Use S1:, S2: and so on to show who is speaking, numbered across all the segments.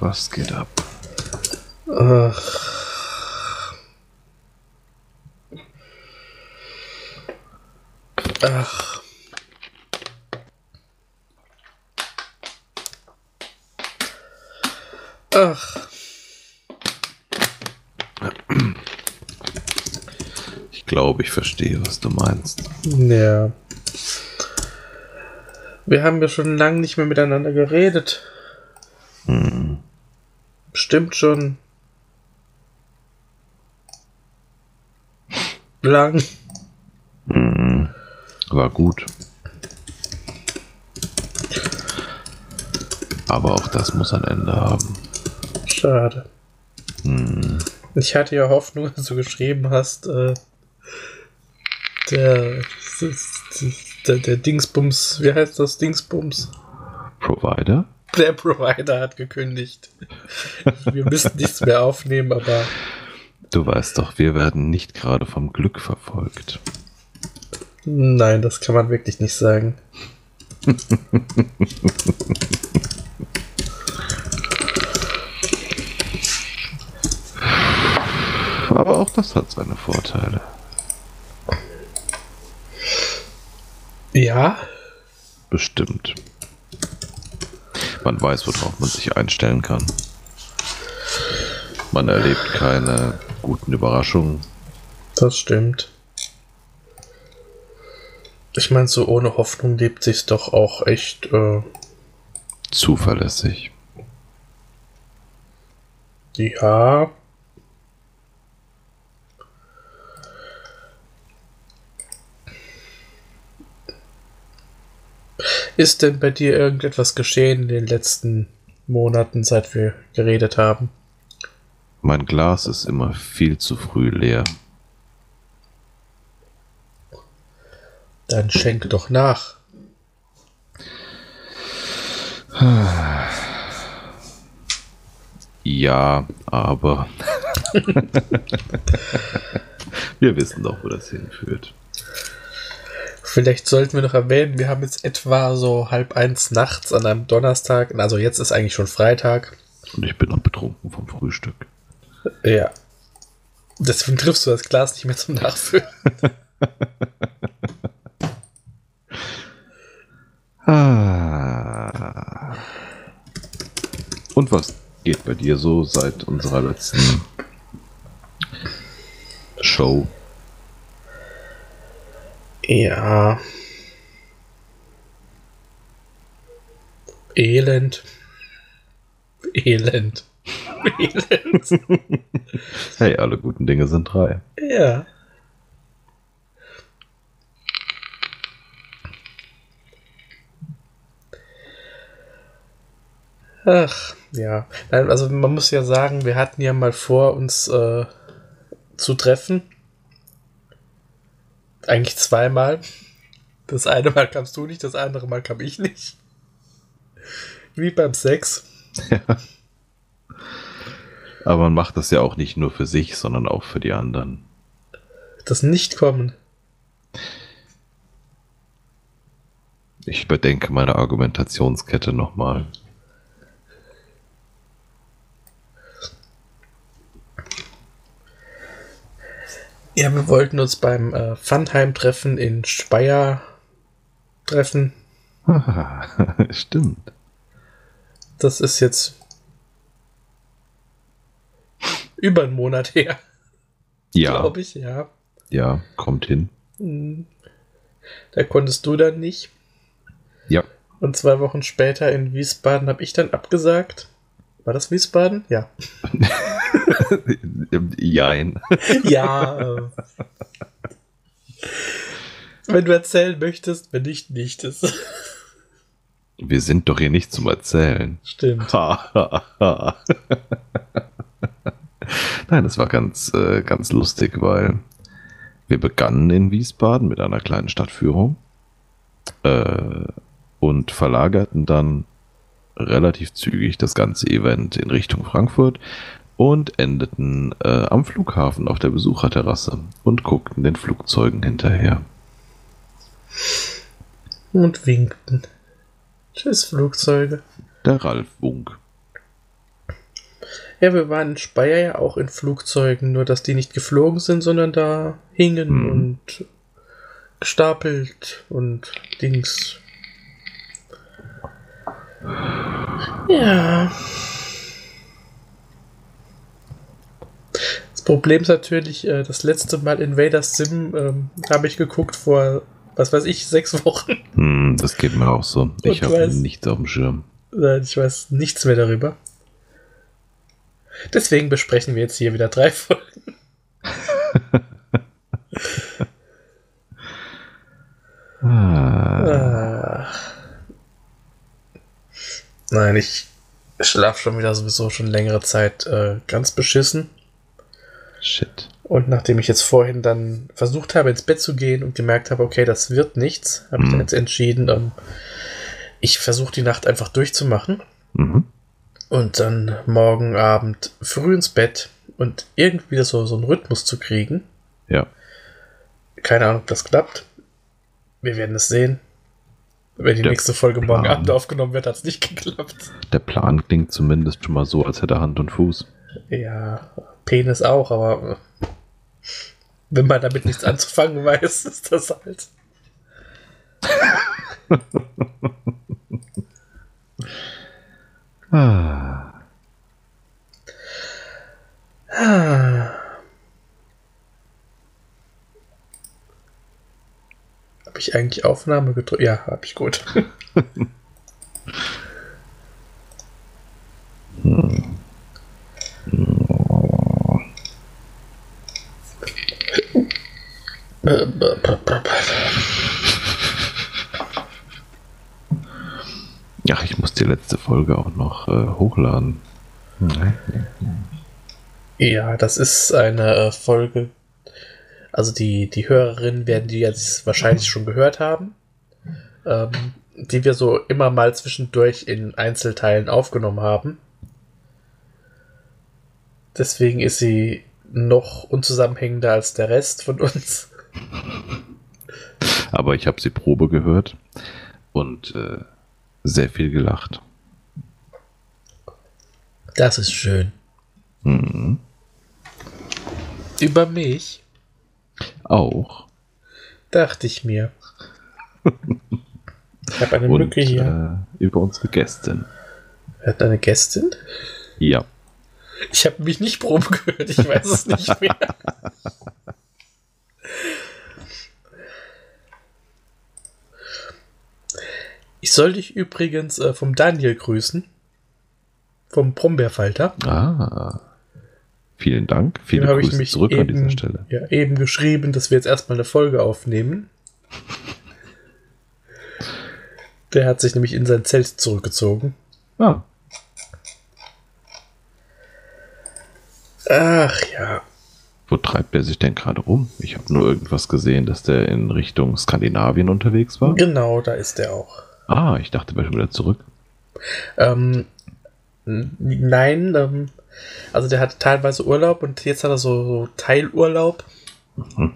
S1: Was geht ab?
S2: Ach. Ach. Ach.
S1: Ich glaube, ich verstehe, was du meinst.
S2: Ja. Wir haben ja schon lange nicht mehr miteinander geredet.
S1: Hm.
S2: Bestimmt schon. Lang.
S1: Hm. War gut. Aber auch das muss ein Ende haben.
S2: Schade.
S1: Hm.
S2: Ich hatte ja Hoffnung, als du geschrieben hast, äh, der, der, der Dingsbums, wie heißt das Dingsbums?
S1: Provider?
S2: Der Provider hat gekündigt. Wir müssen nichts mehr aufnehmen, aber
S1: Du weißt doch, wir werden nicht gerade vom Glück verfolgt.
S2: nein, das kann man wirklich nicht sagen.
S1: Aber auch das hat seine Vorteile.
S2: Ja,
S1: Bestimmt. Man weiß, worauf man sich einstellen kann. Man erlebt keine guten Überraschungen.
S2: das stimmt. Ich meine, so ohne Hoffnung lebt sich's doch auch echt. Äh,
S1: Zuverlässig.
S2: ja. Ist denn bei dir irgendetwas geschehen in den letzten Monaten, seit wir geredet haben?
S1: Mein Glas ist immer viel zu früh leer.
S2: Dann schenke doch nach.
S1: Ja, aber. wir wissen doch, wo das hinführt.
S2: Vielleicht sollten wir noch erwähnen, wir haben jetzt etwa so halb eins nachts an einem Donnerstag, also jetzt ist eigentlich schon Freitag.
S1: Und ich bin noch betrunken vom Frühstück.
S2: Ja. Deswegen triffst du das Glas nicht mehr zum Nachfüllen.
S1: Ah. Und was geht bei dir so seit unserer letzten Show?
S2: Ja. Elend. Elend. Elend.
S1: Hey, alle guten Dinge sind drei.
S2: ja. Ach, ja. Nein, also man muss ja sagen, wir hatten ja mal vor, uns äh, zu treffen. Eigentlich zweimal. Das eine Mal kamst du nicht, das andere Mal kam ich nicht. Wie beim Sex.
S1: Aber man macht das ja auch nicht nur für sich, sondern auch für die anderen.
S2: Das Nicht-Kommen.
S1: Ich überdenke meine Argumentationskette nochmal.
S2: Ja, wir wollten uns beim äh, Funheim-Treffen in Speyer treffen.
S1: Stimmt.
S2: Das ist jetzt über einen Monat her,
S1: Ja,
S2: glaube ich, ja.
S1: ja, kommt hin.
S2: Hm. Da konntest du dann nicht.
S1: Ja,
S2: Und zwei Wochen später in Wiesbaden habe ich dann abgesagt. War das Wiesbaden? Ja.
S1: jein.
S2: ja. äh. Wenn du erzählen möchtest, wenn nicht, nicht ist.
S1: Wir sind doch hier nicht zum Erzählen.
S2: Stimmt.
S1: Nein, das war ganz, äh, ganz lustig, weil wir begannen in Wiesbaden mit einer kleinen Stadtführung. Äh, und verlagerten dann relativ zügig das ganze Event in Richtung Frankfurt und endeten äh, am Flughafen auf der Besucherterrasse und guckten den Flugzeugen hinterher.
S2: Und winkten. Tschüss, Flugzeuge.
S1: Der Ralf Wunk.
S2: Ja, wir waren in Speyer ja auch in Flugzeugen, nur dass die nicht geflogen sind, sondern da hingen
S1: Hm.
S2: und gestapelt und Dings. Ja. Das Problem ist natürlich, äh, das letzte Mal Invader Sim ähm, habe ich geguckt vor, was weiß ich, sechs Wochen.
S1: Hm, das geht mir auch so. Ich habe
S2: weiß-
S1: nichts auf dem Schirm.
S2: Äh, Ich weiß nichts mehr darüber. Deswegen besprechen wir jetzt hier wieder drei Folgen.
S1: Ah,
S2: Ah. Nein, ich schlafe schon wieder sowieso schon längere Zeit äh, ganz beschissen.
S1: shit.
S2: Und nachdem ich jetzt vorhin dann versucht habe, ins Bett zu gehen und gemerkt habe, okay, das wird nichts, habe ich
S1: Mhm.
S2: dann jetzt entschieden, ähm, ich versuche die Nacht einfach durchzumachen
S1: Mhm.
S2: und dann morgen Abend früh ins Bett und irgendwie so, so einen Rhythmus zu kriegen.
S1: Ja.
S2: Keine Ahnung, ob das klappt. Wir werden es sehen. Wenn die
S1: Der
S2: nächste Folge morgen
S1: Plan.
S2: Abend aufgenommen wird, hat es nicht geklappt.
S1: Der Plan klingt zumindest schon mal so, als hätte er Hand und Fuß.
S2: Ja, Penis auch, aber äh, wenn man damit nichts anzufangen weiß, ist das halt.
S1: Ah,
S2: Ah. Habe ich eigentlich Aufnahme gedrückt? Ja, habe ich gut.
S1: Ach, ich muss die letzte Folge auch noch äh, hochladen.
S2: Ja, das ist eine äh, Folge. Also die, die Hörerinnen werden die jetzt wahrscheinlich schon gehört haben. Ähm, die wir so immer mal zwischendurch in Einzelteilen aufgenommen haben. Deswegen ist sie noch unzusammenhängender als der Rest von uns.
S1: Aber ich habe sie Probe gehört und äh, sehr viel gelacht.
S2: Das ist schön.
S1: Mhm.
S2: Über mich
S1: Auch.
S2: dachte ich mir. Ich habe eine
S1: Und
S2: Mücke hier.
S1: äh, über unsere Gästin.
S2: Er hat eine Gästin?
S1: Ja.
S2: Ich habe mich nicht Probe gehört, ich weiß es nicht mehr. Ich soll dich übrigens äh, vom Daniel grüßen. Vom Brombeerfalter.
S1: Ah. Vielen Dank. Viele
S2: Dem habe ich nämlich
S1: zurück an
S2: eben,
S1: dieser Stelle.
S2: Ja, eben geschrieben, dass wir jetzt erstmal eine Folge aufnehmen. Der hat sich nämlich in sein Zelt zurückgezogen.
S1: Ah.
S2: Ach ja.
S1: Wo treibt er sich denn gerade rum? Ich habe nur irgendwas gesehen, dass der in Richtung Skandinavien unterwegs war.
S2: Genau, da ist er auch.
S1: Ah, ich dachte, er wäre schon wieder zurück.
S2: Ähm, nein, ähm, also der hat teilweise Urlaub und jetzt hat er so, so Teilurlaub.
S1: Mhm.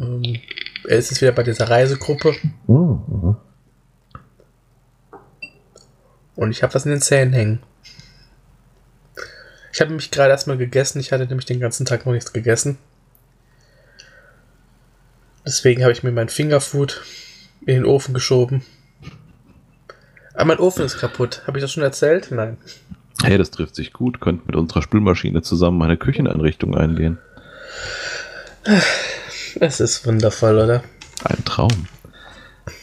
S2: Ähm, er ist jetzt wieder bei dieser Reisegruppe
S1: Mhm.
S2: und ich habe was in den Zähnen hängen. Ich habe mich gerade erstmal gegessen. Ich hatte nämlich den ganzen Tag noch nichts gegessen. Deswegen habe ich mir mein Fingerfood in den Ofen geschoben. Aber mein Ofen ist kaputt. Habe ich das schon erzählt? Nein.
S1: Hey, das trifft sich gut. Könnten mit unserer Spülmaschine zusammen eine Kücheneinrichtung eingehen.
S2: Es ist wundervoll, oder?
S1: Ein Traum.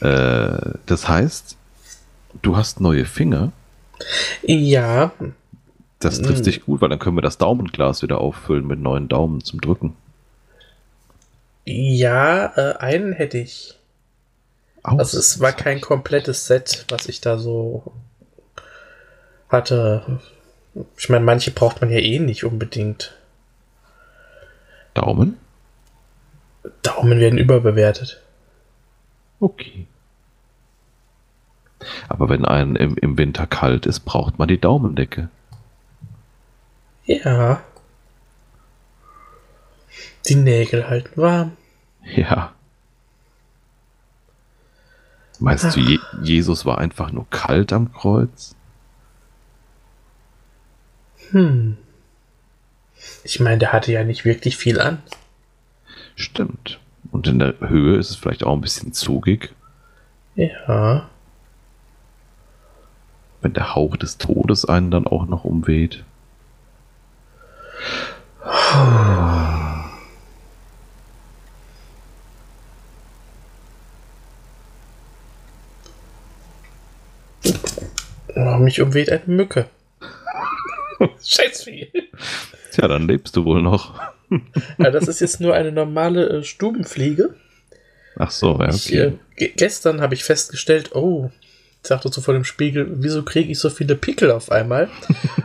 S1: Äh, das heißt, du hast neue Finger.
S2: Ja,
S1: Das trifft
S2: Mm.
S1: sich gut, weil dann können wir das Daumenglas wieder auffüllen mit neuen Daumen zum Drücken.
S2: ja, äh, einen hätte ich. Also es war kein komplettes Set, was ich da so hatte. Ich meine, manche braucht man ja eh nicht unbedingt.
S1: Daumen?
S2: Daumen werden überbewertet.
S1: Okay. Aber wenn einem im, im Winter kalt ist, braucht man die Daumendecke.
S2: Ja. Die Nägel halten warm.
S1: Ja. Meinst du, Je Jesus war einfach nur kalt am Kreuz?
S2: Hm. Ich meine, der hatte ja nicht wirklich viel an.
S1: Stimmt. Und in der Höhe ist es vielleicht auch ein bisschen zugig.
S2: Ja.
S1: Wenn der Hauch des Todes einen dann auch noch umweht.
S2: Oh, mich umweht eine Mücke. Scheißvieh.
S1: Tja, dann lebst du wohl noch.
S2: ja, das ist jetzt nur eine normale äh, Stubenfliege.
S1: Ach so, ja.
S2: Okay. Ich, äh, gestern habe ich festgestellt, oh, sagte so vor dem Spiegel, wieso kriege ich so viele Pickel auf einmal?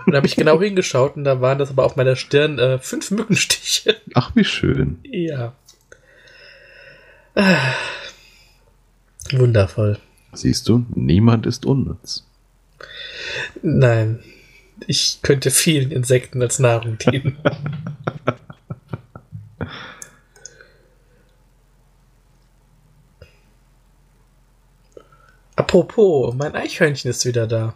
S2: Und da habe ich genau hingeschaut und da waren das aber auf meiner Stirn äh, fünf Mückenstiche.
S1: Ach, wie schön.
S2: Ja. Ah. Wundervoll.
S1: Siehst du, niemand ist unnütz.
S2: Nein, ich könnte vielen Insekten als Nahrung dienen. Apropos, mein Eichhörnchen ist wieder da.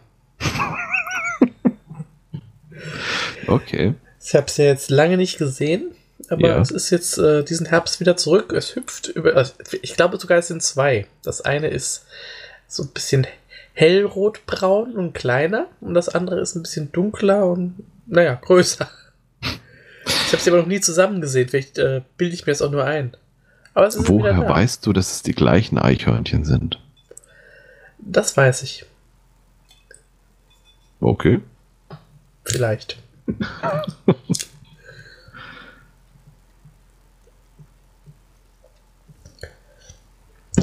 S1: okay.
S2: Ich habe es ja jetzt lange nicht gesehen, aber ja. es ist jetzt äh, diesen Herbst wieder zurück. Es hüpft über. Also ich glaube sogar, es sind zwei. Das eine ist so ein bisschen hellrotbraun und kleiner und das andere ist ein bisschen dunkler und naja, größer. Ich habe sie aber noch nie zusammen gesehen. Vielleicht äh, bilde ich mir das auch nur ein.
S1: Aber es ist Woher weißt du, dass es die gleichen Eichhörnchen sind?
S2: Das weiß ich.
S1: Okay.
S2: Vielleicht.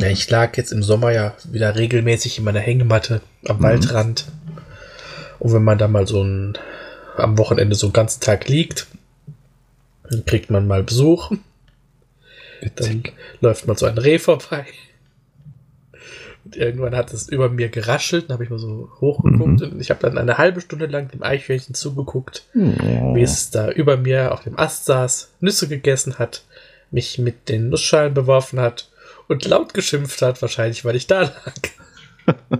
S2: ja, ich lag jetzt im Sommer ja wieder regelmäßig in meiner Hängematte am mhm. Waldrand. Und wenn man da mal so ein, am Wochenende so einen ganzen Tag liegt, dann kriegt man mal Besuch. Dann läuft man so ein Reh vorbei. Und irgendwann hat es über mir geraschelt, dann habe ich mal so hochgeguckt mhm. und ich habe dann eine halbe Stunde lang dem Eichhörnchen zugeguckt, oh. wie es da über mir auf dem Ast saß, Nüsse gegessen hat, mich mit den Nussschalen beworfen hat und laut geschimpft hat, wahrscheinlich, weil ich da lag.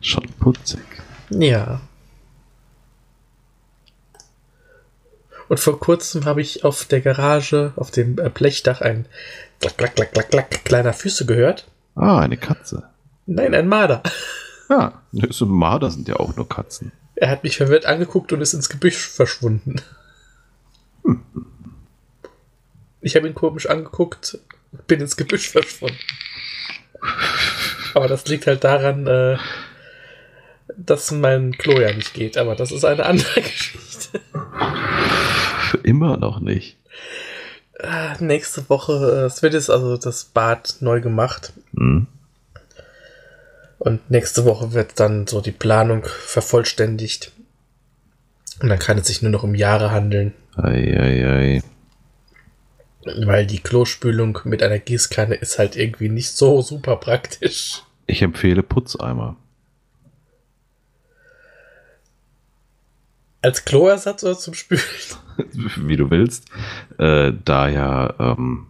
S1: Schon putzig.
S2: Ja. Und vor kurzem habe ich auf der Garage, auf dem Blechdach ein klack, klack, klack, klack, klack kleiner Füße gehört.
S1: Ah, eine Katze.
S2: Nein, ein Marder.
S1: Ja, so Marder sind ja auch nur Katzen.
S2: Er hat mich verwirrt angeguckt und ist ins Gebüsch verschwunden. Hm. Ich habe ihn komisch angeguckt bin ins Gebüsch verschwunden. Aber das liegt halt daran, äh, dass mein Klo ja nicht geht. Aber das ist eine andere Geschichte.
S1: Immer noch nicht.
S2: Äh, nächste Woche, äh, es wird jetzt also das Bad neu gemacht. Mhm. Und nächste Woche wird dann so die Planung vervollständigt. Und dann kann es sich nur noch um Jahre handeln.
S1: Eieiei.
S2: Weil die Klospülung mit einer Gießkanne ist halt irgendwie nicht so super praktisch.
S1: Ich empfehle Putzeimer.
S2: Als Kloersatz oder zum Spülen?
S1: Wie du willst. Äh, da ja, ähm,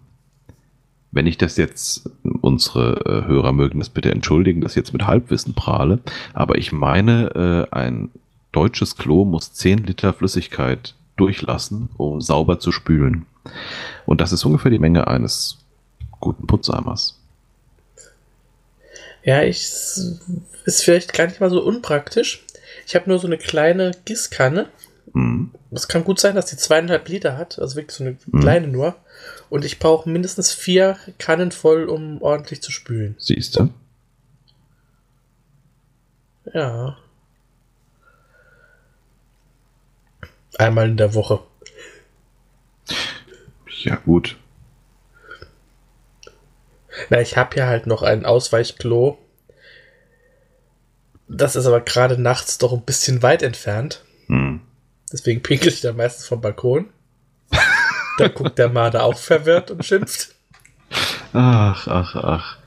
S1: wenn ich das jetzt, unsere äh, Hörer mögen das bitte entschuldigen, dass ich jetzt mit Halbwissen prahle, aber ich meine, äh, ein deutsches Klo muss 10 Liter Flüssigkeit durchlassen, um sauber zu spülen. Und das ist ungefähr die Menge eines guten Putzeimers.
S2: Ja, ich ist vielleicht gar nicht mal so unpraktisch. Ich habe nur so eine kleine Gießkanne. Mhm. Es kann gut sein, dass die zweieinhalb Liter hat, also wirklich so eine mhm. kleine nur. Und ich brauche mindestens vier Kannen voll, um ordentlich zu spülen.
S1: Siehst du?
S2: Ja. Einmal in der Woche.
S1: Ja, gut.
S2: Na, ich habe ja halt noch ein Ausweichklo das ist aber gerade nachts doch ein bisschen weit entfernt. Hm. Deswegen pinkel ich da meistens vom Balkon. da guckt der Marder auch verwirrt und schimpft.
S1: Ach, ach, ach.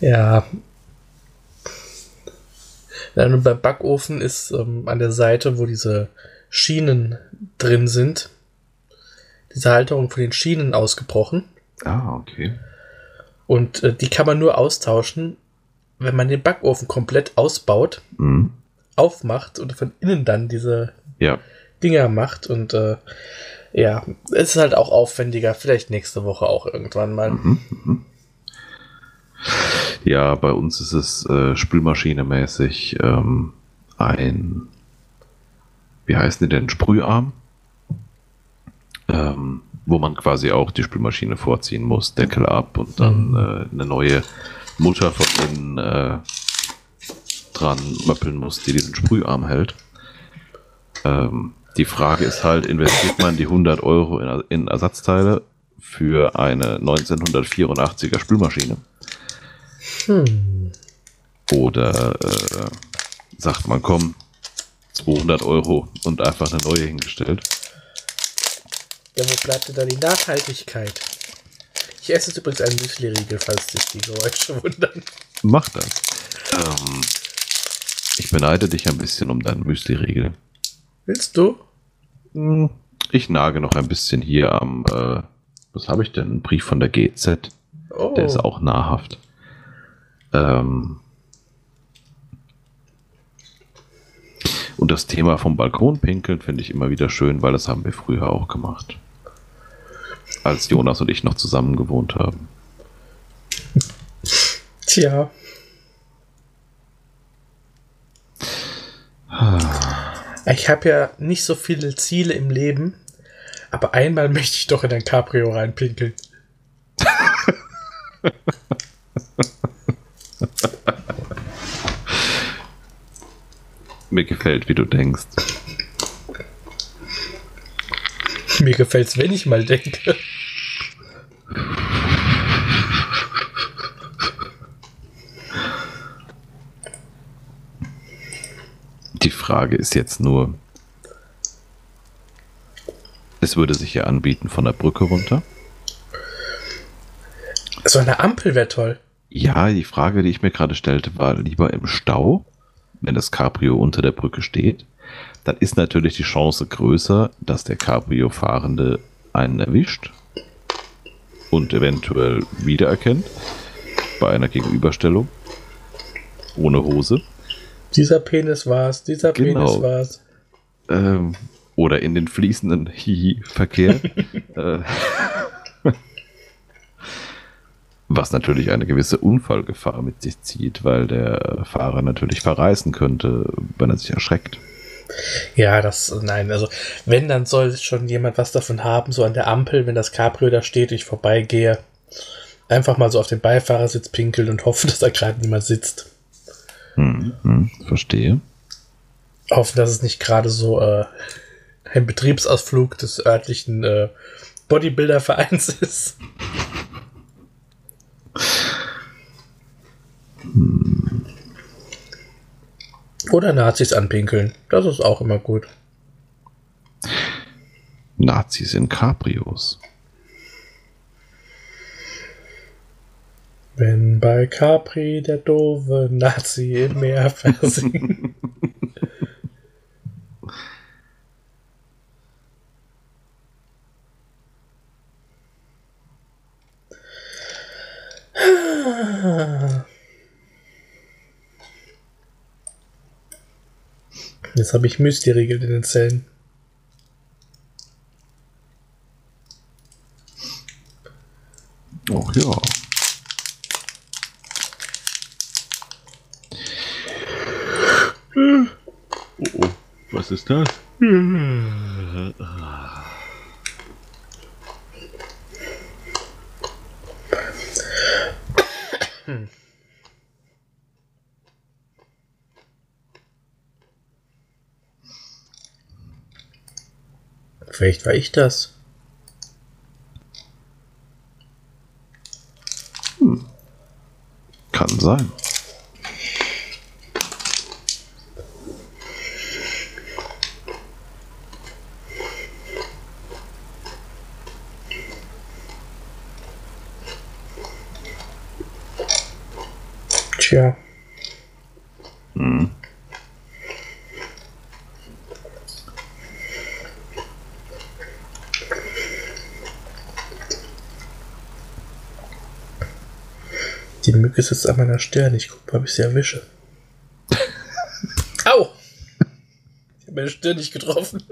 S2: Ja. Und beim Backofen ist ähm, an der Seite, wo diese Schienen drin sind, diese Halterung von den Schienen ausgebrochen.
S1: Ah, okay.
S2: Und äh, die kann man nur austauschen, wenn man den Backofen komplett ausbaut,
S1: Mhm.
S2: aufmacht und von innen dann diese
S1: Ja.
S2: Dinger macht. Und äh, ja, es ist halt auch aufwendiger. Vielleicht nächste Woche auch irgendwann mal.
S1: Mhm. Mhm. Ja, bei uns ist es äh, spülmaschinemäßig ähm, ein, wie heißen die denn, Sprüharm, ähm, wo man quasi auch die Spülmaschine vorziehen muss, Deckel ab und dann
S2: Mhm.
S1: äh, eine neue Mutter von innen äh, dran möppeln muss, die diesen Sprüharm hält. Ähm, die Frage ist halt, investiert man die 100 Euro in, in Ersatzteile für eine 1984er Spülmaschine?
S2: Hm.
S1: Oder äh, sagt man, komm, 200 Euro und einfach eine neue hingestellt?
S2: Ja, wo bleibt denn da die Nachhaltigkeit? Ich esse jetzt übrigens einen Müsli-Riegel, falls sich die Geräusche wundern.
S1: Mach das. Ähm, ich beneide dich ein bisschen um deinen Müsli-Riegel.
S2: Willst du?
S1: Hm, Ich nage noch ein bisschen hier am, äh, was habe ich denn? Ein Brief von der GZ.
S2: Oh.
S1: Der ist auch nahrhaft. Ähm, und das Thema vom Balkon pinkeln finde ich immer wieder schön, weil das haben wir früher auch gemacht. Als Jonas und ich noch zusammen gewohnt haben.
S2: Tja. Ich habe ja nicht so viele Ziele im Leben, aber einmal möchte ich doch in ein Cabrio reinpinkeln.
S1: Mir gefällt, wie du denkst.
S2: Mir gefällt's, wenn ich mal denke.
S1: Die Frage ist jetzt nur, es würde sich ja anbieten von der Brücke runter.
S2: So eine Ampel wäre toll.
S1: Ja, die Frage, die ich mir gerade stellte, war lieber im Stau, wenn das Cabrio unter der Brücke steht. Dann ist natürlich die Chance größer, dass der Cabrio-Fahrende einen erwischt und eventuell wiedererkennt bei einer Gegenüberstellung ohne Hose.
S2: Dieser Penis war's, dieser
S1: Genau.
S2: Penis war's.
S1: Ähm, oder in den fließenden Hihi-Verkehr. äh, was natürlich eine gewisse Unfallgefahr mit sich zieht, weil der Fahrer natürlich verreißen könnte, wenn er sich erschreckt.
S2: Ja, das, nein, also, wenn, dann soll schon jemand was davon haben, so an der Ampel, wenn das Cabrio da steht, ich vorbeigehe, einfach mal so auf den Beifahrersitz pinkeln und hoffen, dass da gerade niemand sitzt.
S1: Hm, hm, verstehe.
S2: Hoffen, dass es nicht gerade so äh, ein Betriebsausflug des örtlichen äh, Bodybuilder-Vereins ist. Oder Nazis anpinkeln. Das ist auch immer gut.
S1: Nazis in Cabrios.
S2: Wenn bei Capri der doofe Nazi im Meer versinkt. Jetzt habe ich Müsli-Riegel in den Zellen.
S1: Oh ja. Oh, oh, was ist das?
S2: Vielleicht war ich das.
S1: Kann sein.
S2: Tja. Die Mücke sitzt an meiner Stirn. Ich gucke mal, ob ich sie erwische. Au! Ich habe meine Stirn nicht getroffen.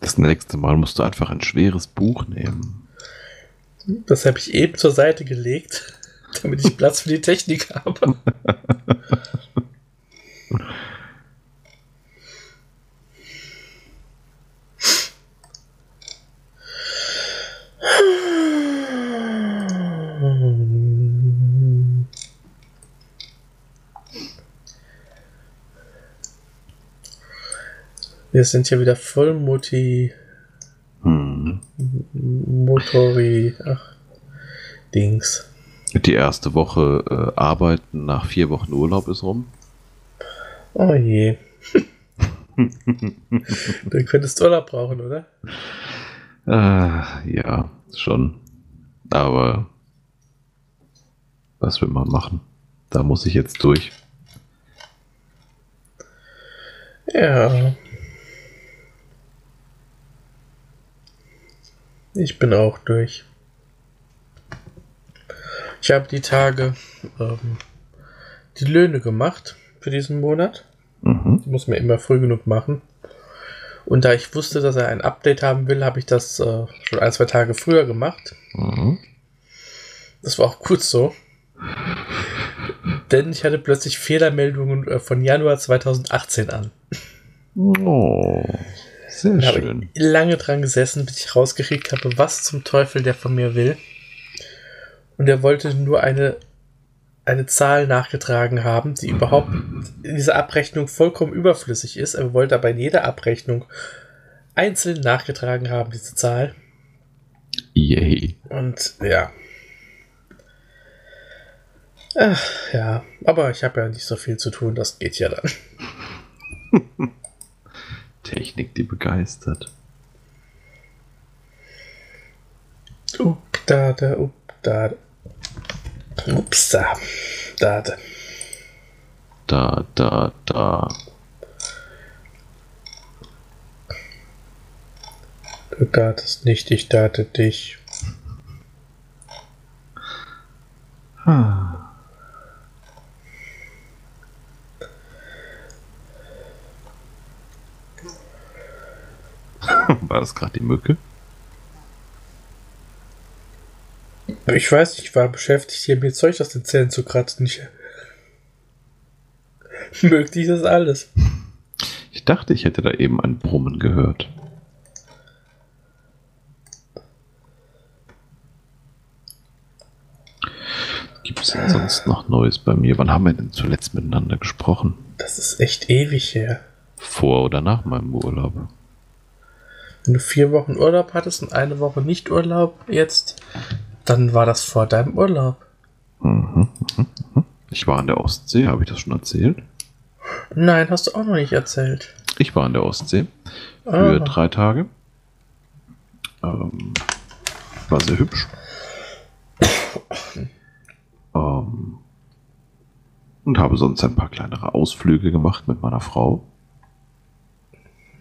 S1: Das nächste Mal musst du einfach ein schweres Buch nehmen.
S2: Das habe ich eben zur Seite gelegt, damit ich Platz für die Technik habe. Wir sind ja wieder voll Mutti.
S1: Hm.
S2: Motori. Ach. Dings.
S1: Die erste Woche äh, Arbeiten nach vier Wochen Urlaub ist rum.
S2: Oh je. du könntest Urlaub brauchen, oder?
S1: Äh, ja, schon. Aber was will man machen? Da muss ich jetzt durch.
S2: Ja. Ich bin auch durch. Ich habe die Tage ähm, die Löhne gemacht für diesen Monat.
S1: Mhm.
S2: Die muss man immer früh genug machen. Und da ich wusste, dass er ein Update haben will, habe ich das äh, schon ein, zwei Tage früher gemacht.
S1: Mhm.
S2: Das war auch gut so. Denn ich hatte plötzlich Fehlermeldungen äh, von Januar 2018 an.
S1: Oh, sehr
S2: Da habe
S1: schön.
S2: ich lange dran gesessen, bis ich rausgekriegt habe, was zum Teufel der von mir will. Und er wollte nur eine, eine Zahl nachgetragen haben, die überhaupt in dieser Abrechnung vollkommen überflüssig ist. Er wollte aber in jeder Abrechnung einzeln nachgetragen haben, diese Zahl.
S1: Yay.
S2: Und ja. Ach, ja, aber ich habe ja nicht so viel zu tun, das geht ja dann.
S1: Technik, die begeistert.
S2: Up, da, da, up, da. Ups, da. Da, da.
S1: Da, da, da.
S2: Du datest nicht, ich date dich.
S1: Ah. War das gerade die Mücke?
S2: Ich weiß ich war beschäftigt, hier mir Zeug aus den Zähnen zu kratzen. Ich möglich ist alles.
S1: Ich dachte, ich hätte da eben ein Brummen gehört. Gibt es denn sonst noch Neues bei mir? Wann haben wir denn zuletzt miteinander gesprochen?
S2: Das ist echt ewig her.
S1: Vor oder nach meinem Urlaub?
S2: Wenn du vier Wochen Urlaub hattest und eine Woche nicht Urlaub jetzt, dann war das vor deinem Urlaub.
S1: Mhm, mhm, mhm. Ich war an der Ostsee, habe ich das schon erzählt?
S2: Nein, hast du auch noch nicht erzählt.
S1: Ich war an der Ostsee für
S2: Ah.
S1: drei Tage. Ähm, war sehr hübsch. ähm, und habe sonst ein paar kleinere Ausflüge gemacht mit meiner Frau.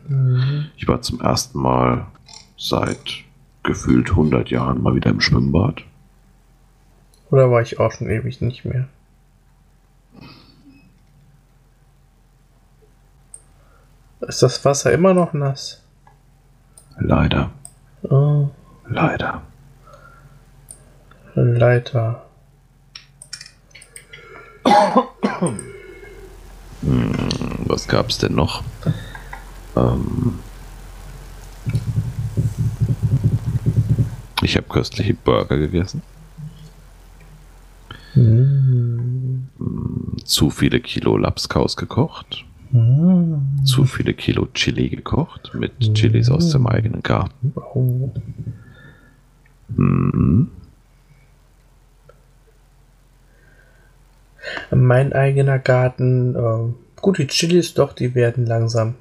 S2: Mhm.
S1: Ich war zum ersten Mal seit gefühlt 100 Jahren mal wieder im Schwimmbad.
S2: Oder war ich auch schon ewig nicht mehr? Ist das Wasser immer noch nass?
S1: Leider,
S2: Oh,
S1: leider.
S2: Leiter.
S1: Was gab es denn noch? Ähm, ich habe köstliche Burger gegessen.
S2: Mhm.
S1: Zu viele Kilo Lapskaus gekocht.
S2: Mhm.
S1: Zu viele Kilo Chili gekocht. Mit Chilis aus dem eigenen Garten.
S2: Oh.
S1: Mhm.
S2: Mein eigener Garten. ähm, gut, die Chilis doch, die werden langsam.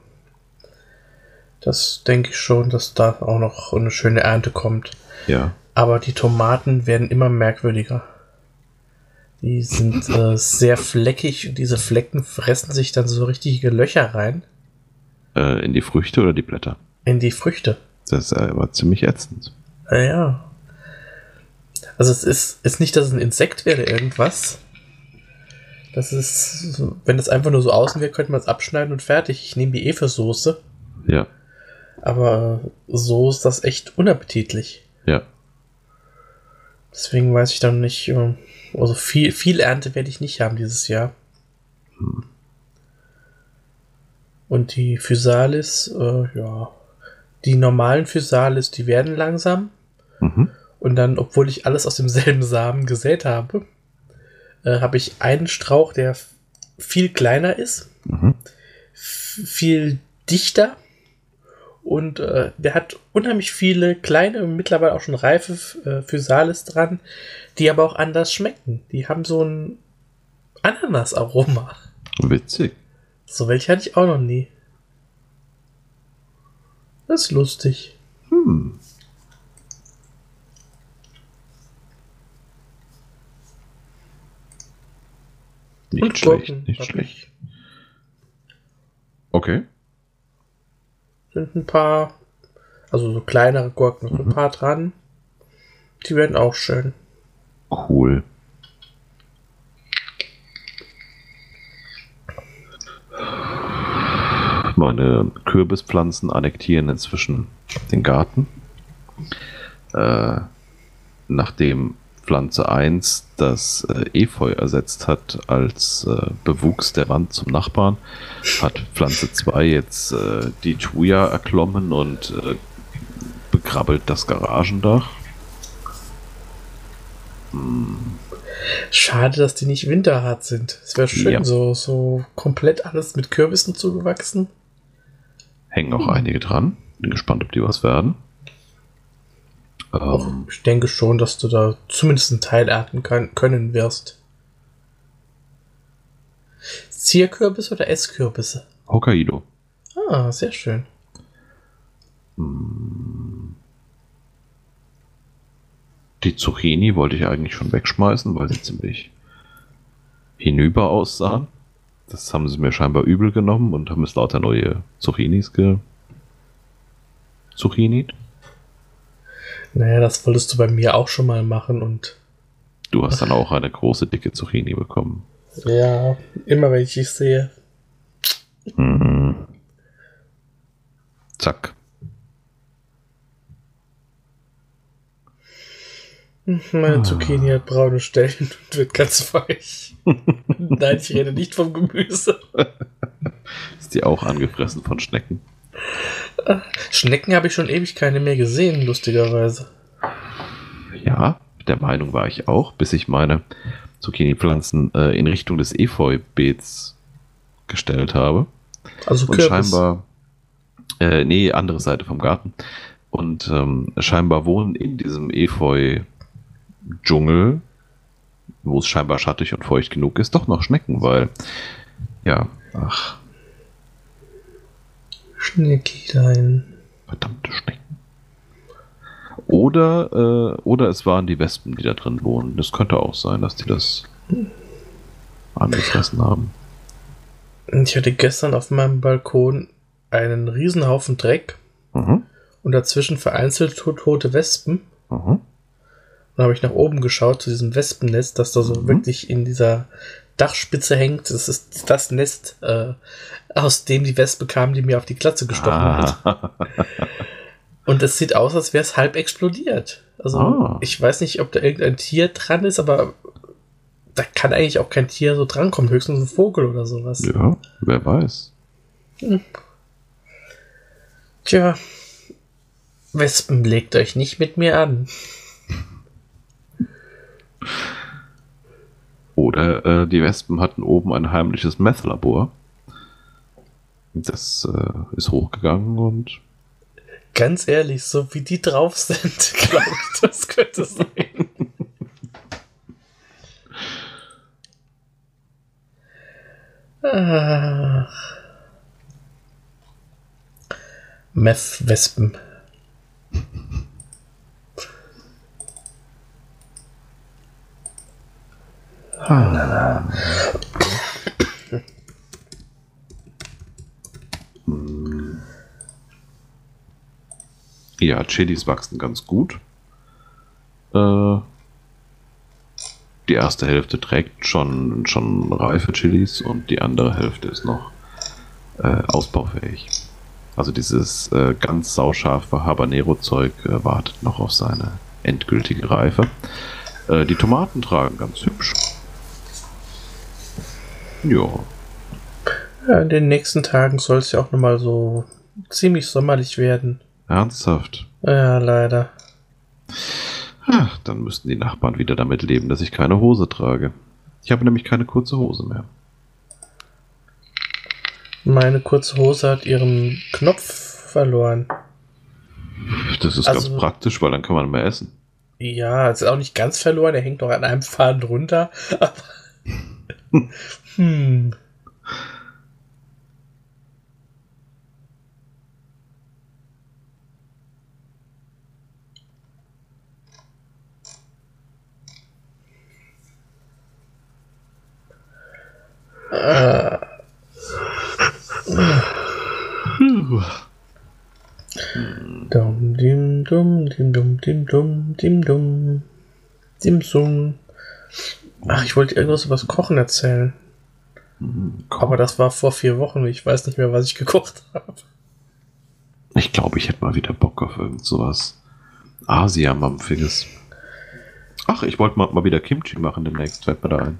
S2: Das denke ich schon, dass da auch noch eine schöne Ernte kommt.
S1: Ja.
S2: Aber die Tomaten werden immer merkwürdiger. Die sind äh, sehr fleckig und diese Flecken fressen sich dann so richtige Löcher rein.
S1: Äh, in die Früchte oder die Blätter?
S2: In die Früchte.
S1: Das ist aber ziemlich ätzend.
S2: Ja. Also es ist, ist nicht, dass es ein Insekt wäre, irgendwas. Das ist, wenn das einfach nur so außen wäre, könnte man es abschneiden und fertig. Ich nehme die eh für Soße.
S1: Ja.
S2: Aber so ist das echt unappetitlich.
S1: Ja.
S2: Deswegen weiß ich dann nicht, äh, also viel, viel Ernte werde ich nicht haben dieses Jahr.
S1: Hm.
S2: Und die Physalis, äh, ja, die normalen Physalis, die werden langsam.
S1: Mhm.
S2: Und dann, obwohl ich alles aus demselben Samen gesät habe, äh, habe ich einen Strauch, der viel kleiner ist,
S1: Mhm.
S2: viel dichter und äh, der hat unheimlich viele kleine, mittlerweile auch schon reife äh, Physalis dran, die aber auch anders schmecken. Die haben so ein Ananas-Aroma.
S1: Witzig.
S2: So welche hatte ich auch noch nie. Das ist lustig.
S1: Hm. Nicht
S2: und
S1: schlecht,
S2: Gurken
S1: nicht schlecht.
S2: ich.
S1: Okay.
S2: Sind ein paar, also so kleinere Gurken, noch ein paar dran. Die werden auch schön.
S1: Cool. Meine Kürbispflanzen annektieren inzwischen den Garten. Äh, nachdem Pflanze 1 das äh, Efeu ersetzt hat als äh, Bewuchs der Wand zum Nachbarn, hat Pflanze 2 jetzt äh, die Thuja erklommen und äh, bekrabbelt das Garagendach.
S2: Schade, dass die nicht winterhart sind. Es wäre schön,
S1: Ja.
S2: so, so komplett alles mit Kürbissen zugewachsen.
S1: Hängen auch einige dran. Bin gespannt, ob die was werden. Ähm,
S2: ich denke schon, dass du da zumindest einen Teil ernten kann, können wirst. Zierkürbis oder Esskürbisse?
S1: Hokkaido.
S2: Ah, sehr schön.
S1: Die Zucchini wollte ich eigentlich schon wegschmeißen, weil sie ziemlich hinüber aussahen. Das haben sie mir scheinbar übel genommen und haben es lauter neue Zucchinis ge Zucchini.
S2: Naja, das wolltest du bei mir auch schon mal machen und
S1: Du hast dann auch eine große, dicke Zucchini bekommen.
S2: ja, immer wenn ich dich sehe.
S1: Mhm. Zack.
S2: Meine
S1: Ah.
S2: Zucchini hat braune Stellen und wird ganz weich. Nein, ich rede nicht vom Gemüse.
S1: Ist die auch angefressen von Schnecken?
S2: Schnecken habe ich schon ewig keine mehr gesehen, lustigerweise.
S1: Ja, der Meinung war ich auch, bis ich meine Zucchini-Pflanzen äh, in Richtung des Efeu-Beets gestellt habe.
S2: Also
S1: Und
S2: Kürbis.
S1: scheinbar, äh, nee, andere Seite vom Garten. Und ähm, scheinbar wohnen in diesem Efeu-Dschungel, wo es scheinbar schattig und feucht genug ist, doch noch Schnecken, weil, ja, ach,
S2: Schneckilein.
S1: verdammte Schnecken. Oder, äh, oder es waren die Wespen, die da drin wohnen. Das könnte auch sein, dass die das angefressen haben.
S2: Ich hatte gestern auf meinem Balkon einen Riesenhaufen Dreck
S1: Mhm.
S2: und dazwischen vereinzelt to- tote Wespen.
S1: Mhm.
S2: Dann habe ich nach oben geschaut zu diesem Wespennest, das da so
S1: Mhm.
S2: wirklich in dieser Dachspitze hängt. Das ist das Nest, äh, aus dem die Wespe kam, die mir auf die Glatze gestochen hat.
S1: Ah.
S2: Und es sieht aus, als wäre es halb explodiert. Also
S1: Ah.
S2: ich weiß nicht, ob da irgendein Tier dran ist, aber da kann eigentlich auch kein Tier so drankommen, höchstens ein Vogel oder sowas.
S1: ja, wer weiß.
S2: Tja, Wespen legt euch nicht mit mir an.
S1: Oder äh, die Wespen hatten oben ein heimliches Meth-Labor. Das äh, ist hochgegangen und
S2: Ganz ehrlich, so wie die drauf sind, glaube ich, das könnte sein. Ach. Meth-Wespen.
S1: Hm. Ja, Chilis wachsen ganz gut. Äh, die erste Hälfte trägt schon, schon reife Chilis und die andere Hälfte ist noch äh, ausbaufähig. Also dieses äh, ganz sauscharfe Habanero-Zeug äh, wartet noch auf seine endgültige Reife. Äh, die Tomaten tragen ganz hübsch. Ja.
S2: ja. In den nächsten Tagen soll es ja auch nochmal so ziemlich sommerlich werden.
S1: Ernsthaft?
S2: Ja, leider.
S1: Ach, dann müssten die Nachbarn wieder damit leben, dass ich keine Hose trage. Ich habe nämlich keine kurze Hose mehr.
S2: Meine kurze Hose hat ihren Knopf verloren.
S1: Das ist also, ganz praktisch, weil dann kann man mehr essen.
S2: Ja, es ist auch nicht ganz verloren, er hängt noch an einem Faden runter. Hm. Äh. Dum, dim, dum, dim, dum, dim, dum, dim, dum, dim, sum. Ach, ich wollte irgendwas über das Kochen erzählen. Aber das war vor vier Wochen. Ich weiß nicht mehr, was ich gekocht habe.
S1: Ich glaube, ich hätte mal wieder Bock auf irgend sowas Asia-Mampfiges. Ach, ich wollte mal, mal wieder Kimchi machen demnächst. Fällt mir da ein.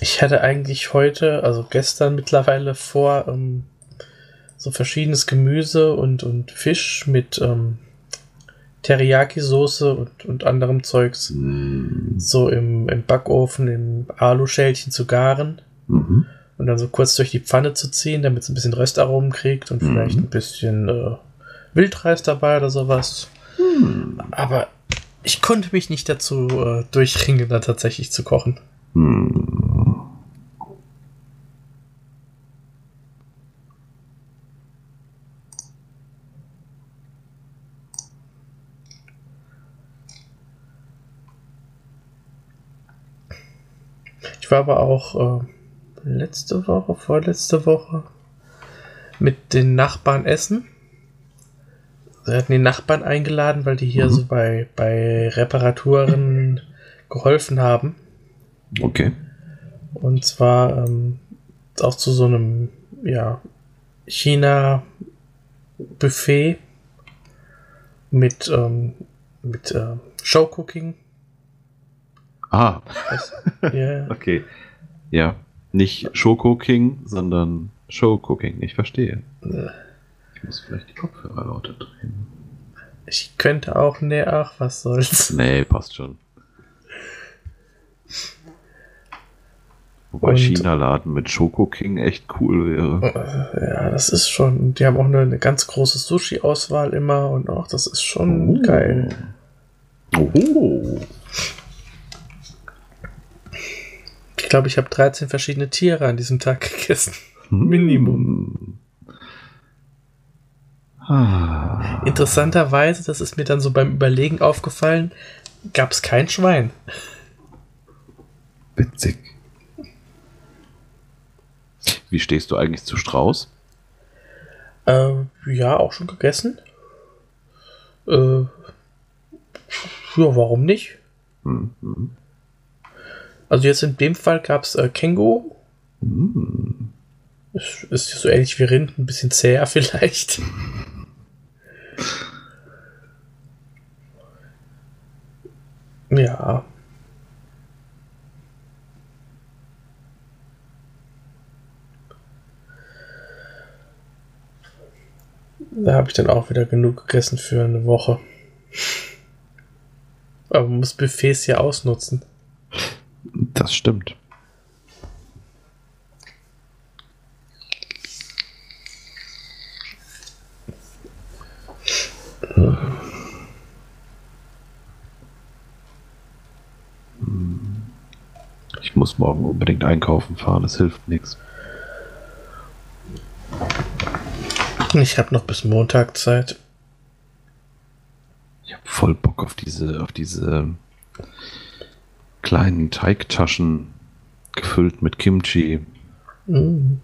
S2: Ich hatte eigentlich heute, also gestern mittlerweile vor, ähm, so verschiedenes Gemüse und, und Fisch mit ähm, Teriyaki-Soße und, und anderem Zeugs mm. so im, im Backofen, im Aluschälchen zu garen. Mhm. Und dann so kurz durch die Pfanne zu ziehen, damit es ein bisschen Röstaromen kriegt und mhm. vielleicht ein bisschen äh, Wildreis dabei oder sowas. Mhm. Aber ich konnte mich nicht dazu äh, durchringen, da tatsächlich zu kochen. Mhm. Ich war aber auch äh, letzte Woche, vorletzte Woche mit den Nachbarn essen. Wir hatten die Nachbarn eingeladen, weil die hier mhm. so bei, bei Reparaturen geholfen haben.
S1: Okay.
S2: Und zwar ähm, auch zu so einem, ja, China-Buffet mit, ähm, mit äh, Showcooking
S1: Ah. Yeah. okay. Ja. Nicht Schoko King, sondern Show Cooking. Ich verstehe. Ich muss vielleicht die Kopfhörer lauter drehen.
S2: Ich könnte auch, nee, ach, was soll's.
S1: Nee, passt schon. Wobei China-Laden mit Schoko King echt cool wäre.
S2: Ja, das ist schon. Die haben auch eine, eine ganz große Sushi-Auswahl immer und auch das ist schon oh. geil. Oh. Ich glaube, ich habe 13 verschiedene Tiere an diesem Tag gegessen. Hm. Minimum. Ah. Interessanterweise, das ist mir dann so beim Überlegen aufgefallen, gab es kein Schwein.
S1: Witzig. Wie stehst du eigentlich zu Strauß?
S2: Äh, ja, auch schon gegessen. Äh, ja, warum nicht? Mhm. Also jetzt in dem Fall gab es äh, Känguru. Mm. Ist, ist so ähnlich wie Rind, ein bisschen zäher vielleicht. ja. Da habe ich dann auch wieder genug gegessen für eine Woche. Aber man muss Buffets ja ausnutzen.
S1: Das stimmt. Ich muss morgen unbedingt einkaufen fahren, es hilft nichts.
S2: Ich habe noch bis Montag Zeit.
S1: Ich habe voll Bock auf diese, auf diese kleinen Teigtaschen gefüllt mit Kimchi.
S2: Mm.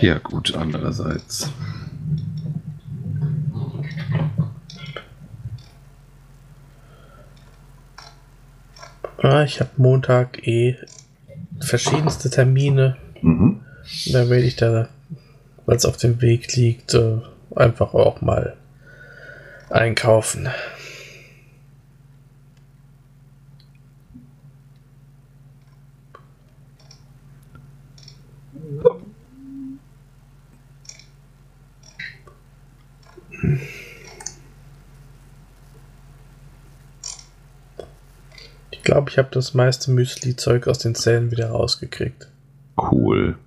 S1: Ja, gut, andererseits.
S2: Ah, ich habe Montag eh verschiedenste Termine.
S1: Mhm.
S2: Da werde ich da, weil es auf dem Weg liegt, einfach auch mal einkaufen. Ich habe das meiste Müsli-Zeug aus den Zellen wieder rausgekriegt.
S1: Cool.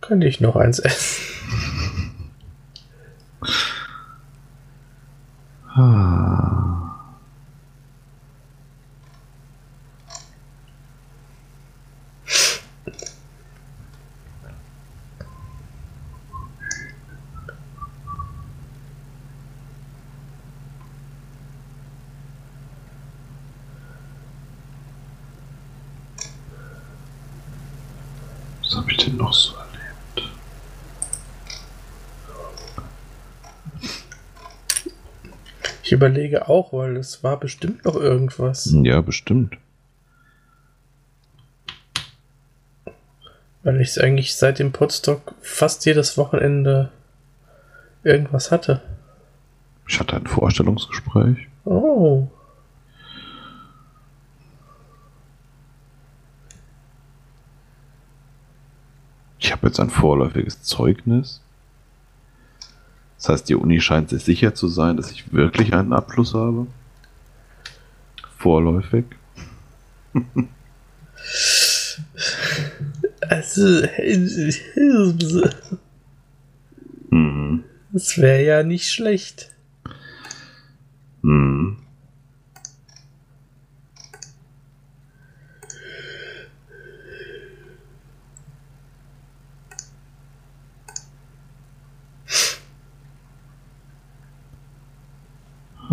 S2: Könnte ich noch eins essen?
S1: Ah. Was habe ich denn noch so erlebt?
S2: Ich überlege auch, weil es war bestimmt noch irgendwas.
S1: Ja, bestimmt.
S2: Weil ich eigentlich seit dem Podstock fast jedes Wochenende irgendwas hatte.
S1: Ich hatte ein Vorstellungsgespräch.
S2: Oh.
S1: Jetzt ein vorläufiges Zeugnis. Das heißt, die Uni scheint sich sicher zu sein, dass ich wirklich einen Abschluss habe. Vorläufig.
S2: Also,
S1: Mhm.
S2: das wäre ja nicht schlecht.
S1: Mhm.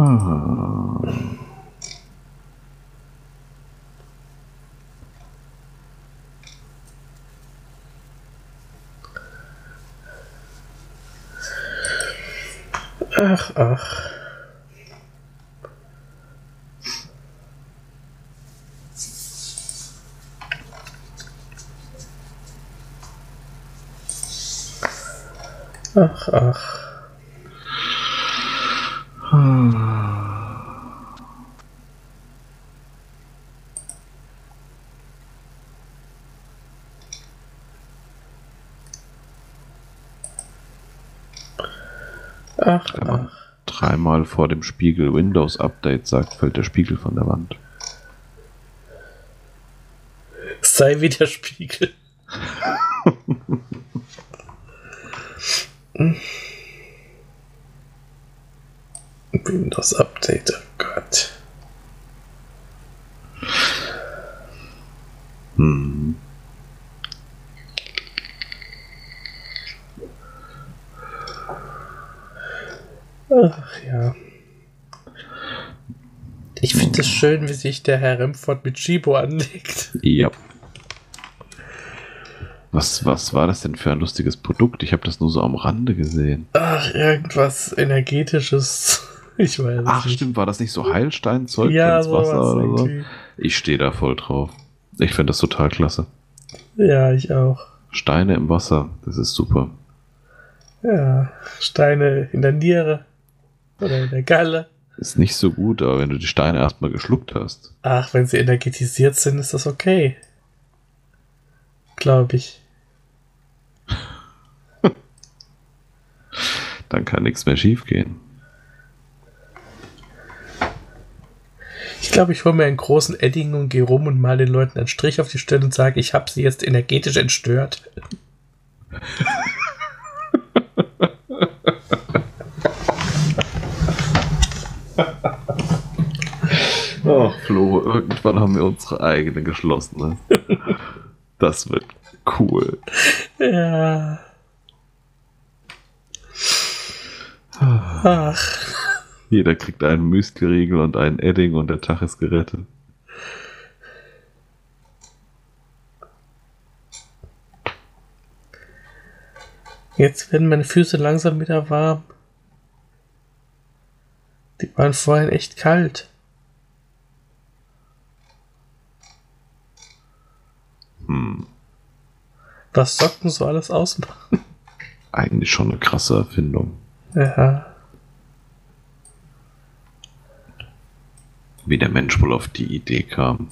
S1: Ah.
S2: Ach, ach. Ach, ach. Ach,
S1: Wenn man
S2: ach.
S1: dreimal vor dem Spiegel Windows Update sagt, fällt der Spiegel von der Wand.
S2: Sei wie der Spiegel. Windows Update, oh Gott.
S1: Hm.
S2: Ach ja. Ich finde es schön, wie sich der Herr Remford mit Chibo anlegt.
S1: Ja. Was, was war das denn für ein lustiges Produkt? Ich habe das nur so am Rande gesehen.
S2: Ach, irgendwas Energetisches. Ich weiß es
S1: Ach,
S2: nicht.
S1: stimmt, war das nicht so Heilsteinzeug
S2: Ja,
S1: ins Wasser oder so?
S2: irgendwie.
S1: Ich stehe da voll drauf. Ich finde das total klasse.
S2: Ja, ich auch.
S1: Steine im Wasser, das ist super.
S2: Ja, Steine in der Niere oder in der Galle.
S1: Ist nicht so gut, aber wenn du die Steine erstmal geschluckt hast.
S2: Ach, wenn sie energetisiert sind, ist das okay. Glaube ich.
S1: Dann kann nichts mehr schiefgehen.
S2: Ich glaube, ich hole mir einen großen Edding und gehe rum und mal den Leuten einen Strich auf die Stirn und sage, ich habe sie jetzt energetisch entstört.
S1: Ach, Flo, irgendwann haben wir unsere eigene geschlossene. Ne? Das wird cool.
S2: Ja. Ach.
S1: Jeder kriegt einen Müsli-Riegel und einen Edding und der Tag ist gerettet.
S2: Jetzt werden meine Füße langsam wieder warm. Die waren vorhin echt kalt.
S1: Hm.
S2: Was Socken so alles ausmachen.
S1: Eigentlich schon eine krasse Erfindung.
S2: Ja.
S1: Wie der Mensch wohl auf die Idee kam.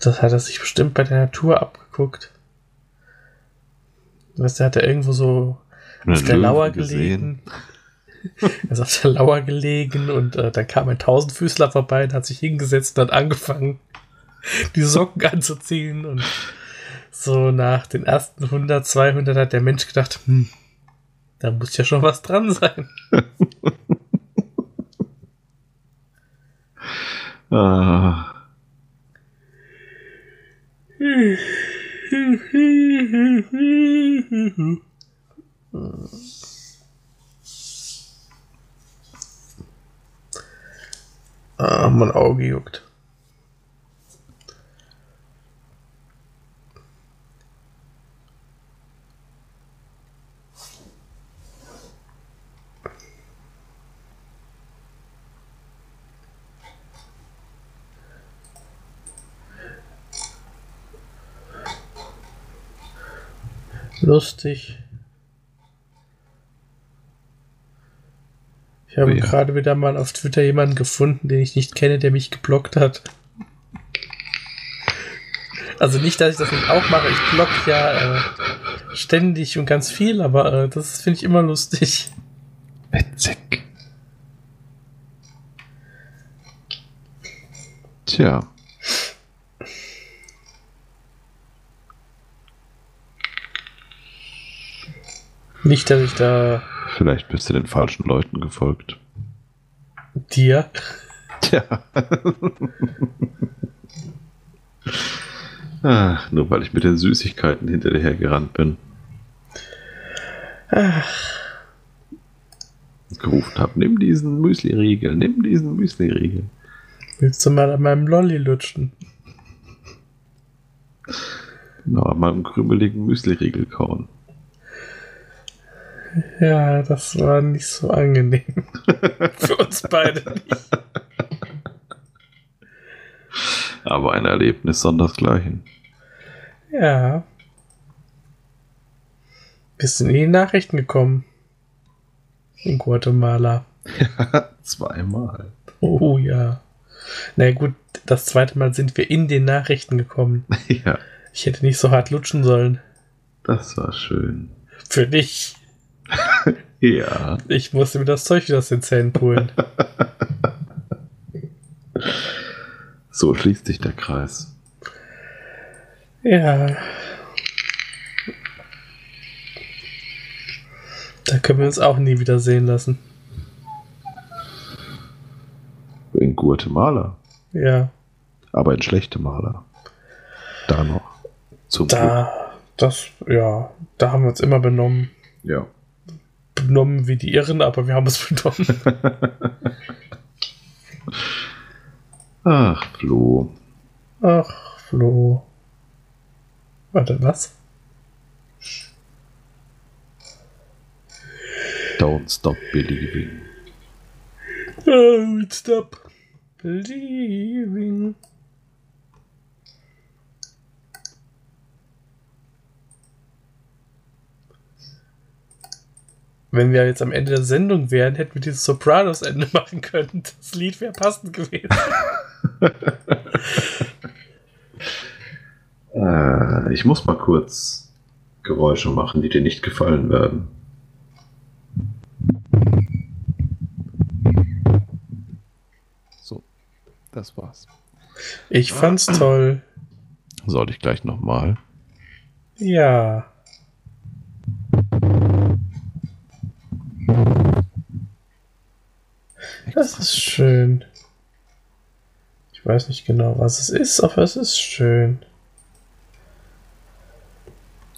S2: Das hat er sich bestimmt bei der Natur abgeguckt. Weißt du, hat er irgendwo so auf der
S1: Löwen
S2: Lauer
S1: gesehen.
S2: gelegen. er ist auf der Lauer gelegen und äh, dann kam ein Tausendfüßler vorbei und hat sich hingesetzt und hat angefangen, die Socken anzuziehen. Und so nach den ersten 100, 200 hat der Mensch gedacht, hm, da muss ja schon was dran sein.
S1: Ah,
S2: Ah, mein Auge juckt. Lustig. Ich habe
S1: ja.
S2: gerade wieder mal auf Twitter jemanden gefunden, den ich nicht kenne, der mich geblockt hat. Also nicht, dass ich das nicht auch mache. Ich block ja äh, ständig und ganz viel, aber äh, das finde ich immer lustig.
S1: witzig. Tja,
S2: Nicht, dass ich da
S1: vielleicht bist du den falschen Leuten gefolgt.
S2: dir.
S1: Tja. Ach, nur weil ich mit den Süßigkeiten hinter dir hergerannt bin. Gerufen habe, nimm diesen Müsli-Riegel, nimm diesen Müsli-Riegel.
S2: Willst du mal an meinem Lolli lutschen?
S1: Genau, an meinem krümeligen Müsli-Riegel kauen.
S2: Ja, das war nicht so angenehm. Für uns beide nicht.
S1: Aber ein Erlebnis sondersgleichen.
S2: Ja. Wir sind in die Nachrichten gekommen. In Guatemala.
S1: Zweimal.
S2: Oh ja. Na gut, das zweite Mal sind wir in den Nachrichten gekommen.
S1: Ja,
S2: Ich hätte nicht so hart lutschen sollen.
S1: das war schön.
S2: Für dich.
S1: Ja,
S2: Ich musste mir das Zeug wieder aus den Zähnen pulen.
S1: so schließt sich der Kreis.
S2: Ja. Da können wir uns auch nie wieder sehen lassen.
S1: In Guatemala.
S2: Ja.
S1: Aber in schlechte Maler. Da noch. Zum Glück.
S2: Da, das, ja, da haben wir uns immer benommen.
S1: Ja.
S2: Benommen wie die Irren, aber wir haben uns benommen.
S1: Ach, Flo.
S2: Ach, Flo. Warte, was?
S1: Don't stop believing.
S2: Oh, stop believing. Wenn wir jetzt am Ende der Sendung wären, hätten wir dieses Sopranos-Ende machen können. Das Lied wäre passend gewesen.
S1: Äh, ich muss mal kurz Geräusche machen, die dir nicht gefallen werden. So, das war's.
S2: Ich fand's toll.
S1: Soll ich gleich nochmal?
S2: Ja. Das ist schön. Ich weiß nicht genau, was es ist, aber es ist schön.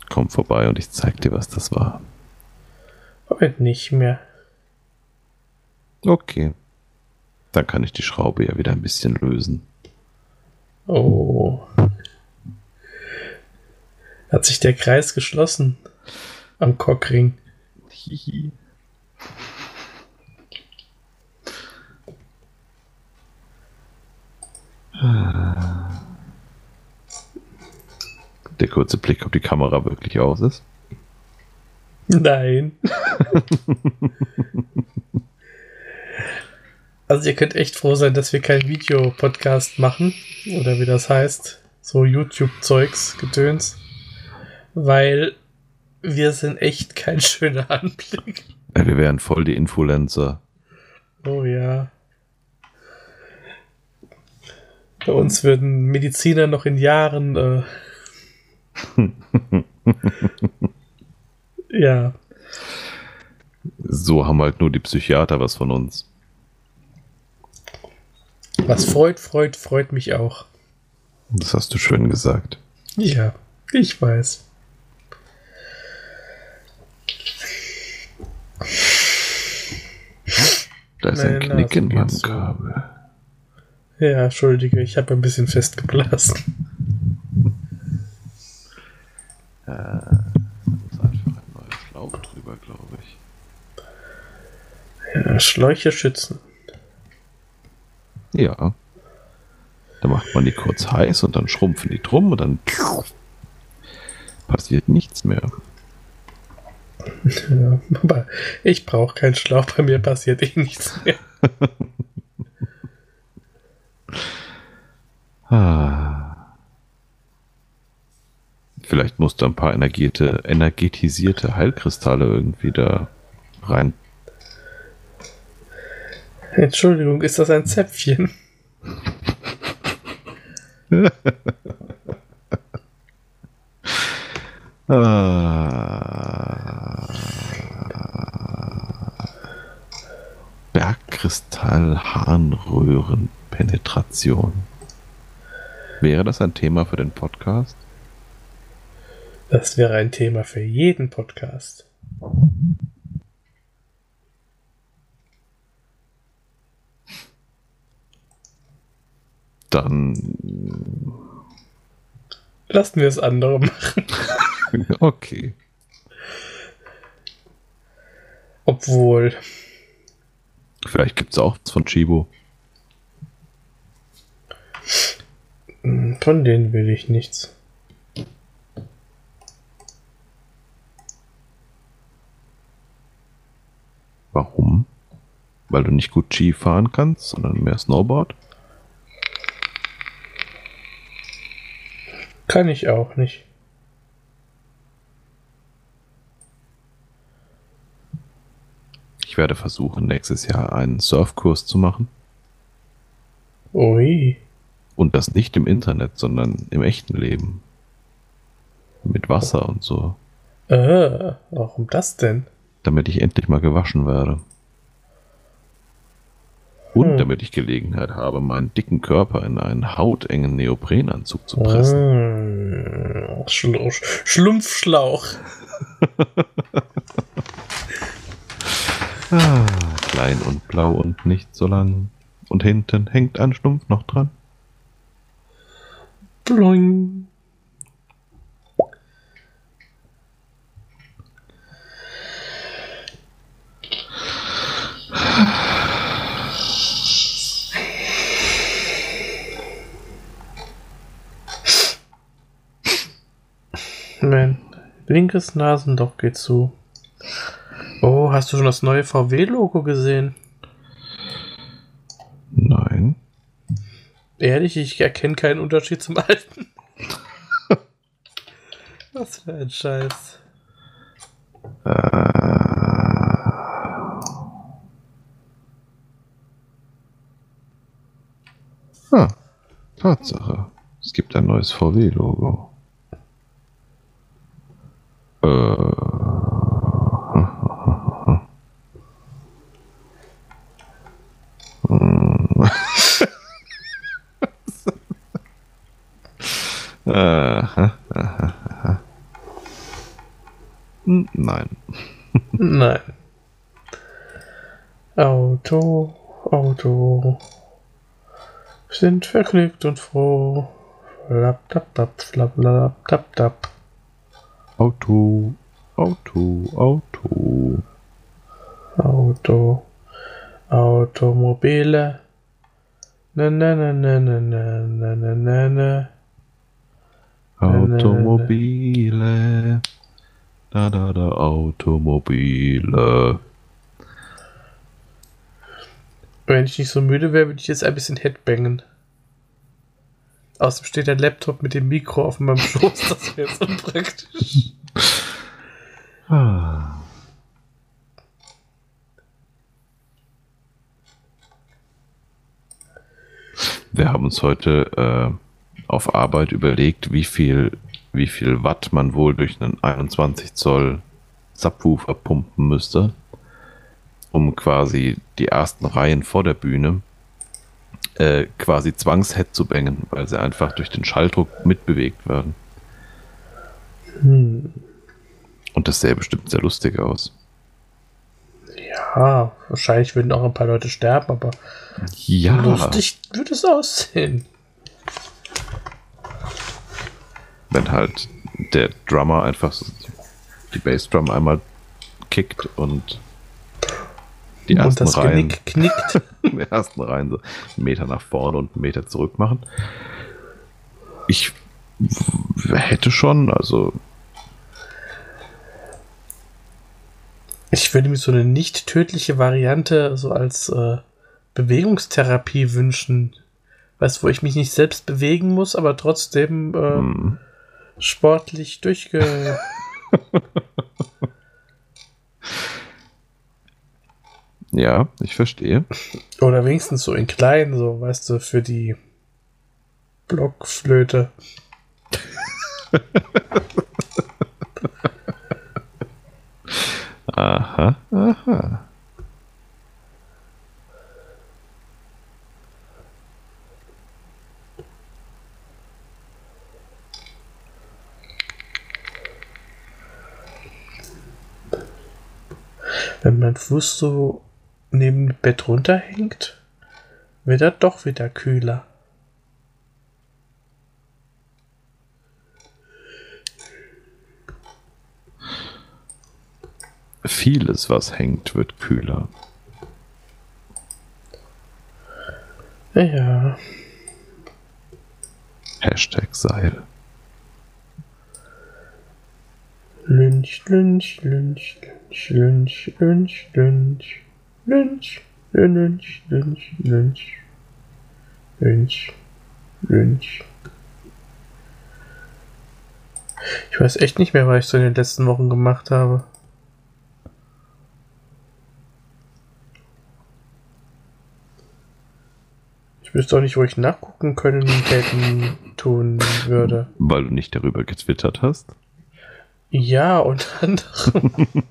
S1: Komm vorbei und ich zeig dir, was das war.
S2: Heute nicht mehr.
S1: Okay. Dann kann ich die Schraube ja wieder ein bisschen lösen.
S2: Oh. Hat sich der Kreis geschlossen am Cockring. Hihi.
S1: Der kurze Blick, ob die Kamera wirklich aus ist.
S2: Nein. also ihr könnt echt froh sein, dass wir keinen Videopodcast machen. Oder wie das heißt. So YouTube-Zeugs, Gedöns. Weil wir sind echt kein schöner Anblick.
S1: Ja, wir wären voll die Influencer.
S2: Oh ja. Bei uns würden Mediziner noch in Jahren. Äh, ja.
S1: So haben halt nur die Psychiater was von uns.
S2: Was freut, freut, freut mich auch.
S1: Das hast du schön gesagt.
S2: Ja, ich weiß.
S1: Da ist ein Knick in meinem Kabel.
S2: Ja, entschuldige, ich habe ein bisschen festgeblasen.
S1: Äh, da muss einfach ein neuer Schlauch drüber, glaube ich.
S2: Ja, Schläuche schützen.
S1: Ja. Da macht man die kurz heiß und dann schrumpfen die drum und dann passiert nichts mehr.
S2: Ja, aber ich brauche keinen Schlauch, bei mir passiert eh nichts mehr.
S1: Ah. Vielleicht musst du ein paar energierte, energetisierte Heilkristalle irgendwie da rein.
S2: Entschuldigung, ist das ein Zäpfchen?
S1: ah. Bergkristall-Harnröhrenpenetration. Wäre das ein Thema für den Podcast?
S2: Das wäre ein Thema für jeden Podcast.
S1: Dann
S2: lassen wir es andere machen.
S1: okay.
S2: Obwohl.
S1: Vielleicht gibt es auch was von Chibo.
S2: Von denen will ich nichts.
S1: Warum? Weil du nicht gut Ski fahren kannst, sondern mehr Snowboard?
S2: Kann ich auch nicht.
S1: Ich werde versuchen, nächstes Jahr einen Surfkurs zu machen.
S2: Ui.
S1: Und das nicht im Internet, sondern im echten Leben. Mit Wasser und so.
S2: Äh, warum das denn?
S1: Damit ich endlich mal gewaschen werde. Und hm. damit ich Gelegenheit habe, meinen dicken Körper in einen hautengen Neoprenanzug zu pressen.
S2: Hm. Schlu Schlumpfschlauch.
S1: ah, klein und blau und nicht so lang. Und hinten hängt ein Stumpf noch dran.
S2: Bloing. Mein linkes Nasenloch geht zu. Oh, hast du schon das neue VW-Logo gesehen?
S1: Nein.
S2: Ehrlich, ich erkenne keinen Unterschied zum alten. Was für ein Scheiß. Äh.
S1: Ah, Tatsache. Es gibt ein neues VW-Logo. Äh. Nein.
S2: Nein. Auto, Auto. Sind vergnügt und froh. Flap, tap, tap, flap, flap, tap, tap.
S1: Auto, Auto, Auto.
S2: Auto. Automobile. Ne, ne, ne, ne, ne, ne, ne, ne, ne.
S1: Automobile. Da, da, da, Automobile.
S2: Wenn ich nicht so müde wäre, würde ich jetzt ein bisschen Headbangen. Außerdem steht der Laptop mit dem Mikro auf meinem Schoß, das wäre jetzt unpraktisch.
S1: Ah. Wir haben uns heute äh, auf Arbeit überlegt, wie viel, wie viel Watt man wohl durch einen 21 Zoll Subwoofer pumpen müsste, um quasi die ersten Reihen vor der Bühne äh, quasi zwangshead zu bangen, weil sie einfach durch den Schalldruck mitbewegt werden.
S2: Hm.
S1: Und das sähe bestimmt sehr lustig aus.
S2: Ja, wahrscheinlich würden auch ein paar Leute sterben, aber
S1: Ja.
S2: lustig würde es aussehen.
S1: Wenn halt der Drummer einfach die Bassdrum einmal kickt und die
S2: Und
S1: ersten
S2: das
S1: Reihen,
S2: Genick knickt.
S1: die ersten Reihen so einen Meter nach vorne und einen Meter zurück machen. Ich hätte schon, also
S2: Ich würde mir so eine nicht tödliche Variante so als äh, Bewegungstherapie wünschen. Weißt du, wo ich mich nicht selbst bewegen muss, aber trotzdem äh,
S1: hm,
S2: sportlich durchge.
S1: ja, ich verstehe.
S2: Oder wenigstens so in klein, so, weißt du, für die Blockflöte.
S1: Aha, aha.
S2: Wenn mein Fuß so neben dem Bett runterhängt, wird er doch wieder kühler.
S1: Vieles, was hängt, wird kühler.
S2: Ja,
S1: Hashtag Seil.
S2: Lynch, Lynch, Lynch, Lynch, Lynch, Lynch, Lynch, Lynch, Lynch, Lynch, Lynch, Lynch. Ich weiß echt nicht mehr, was ich so in den letzten Wochen gemacht habe. Ich wüsste auch nicht, wo ich nachgucken können hätten tun würde.
S1: Weil du nicht darüber getwittert hast.
S2: Ja, unter anderem.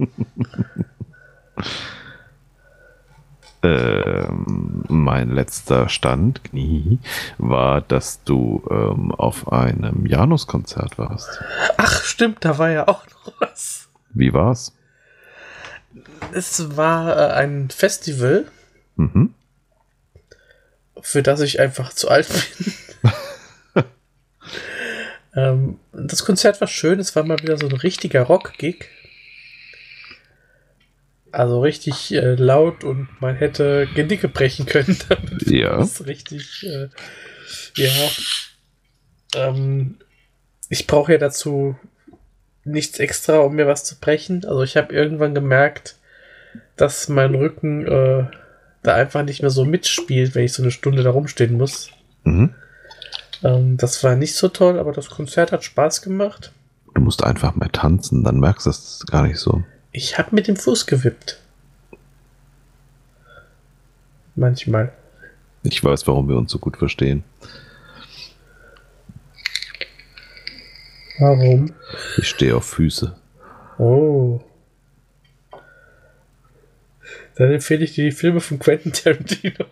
S1: Ähm, mein letzter Stand, Knie, war, dass du ähm, auf einem Janus-Konzert warst.
S2: Ach, stimmt, da war ja auch noch was.
S1: Wie war's?
S2: Es war äh, ein Festival,
S1: Mhm.
S2: für das ich einfach zu alt bin. ähm, das Konzert war schön, es war mal wieder so ein richtiger Rock-Gig. Also richtig äh, laut und man hätte Genicke brechen können damit.
S1: Ja.
S2: Das ist richtig, äh, ja. Ähm, ich brauche ja dazu nichts extra, um mir was zu brechen. Also ich habe irgendwann gemerkt, dass mein Rücken äh, da einfach nicht mehr so mitspielt, wenn ich so eine Stunde da rumstehen muss.
S1: Mhm.
S2: Ähm, das war nicht so toll, aber das Konzert hat Spaß gemacht.
S1: Du musst einfach mehr tanzen, dann merkst du es gar nicht so.
S2: Ich habe mit dem Fuß gewippt. Manchmal.
S1: Ich weiß, warum wir uns so gut verstehen.
S2: Warum?
S1: Ich stehe auf Füße.
S2: Oh. Dann empfehle ich dir die Filme von Quentin Tarantino.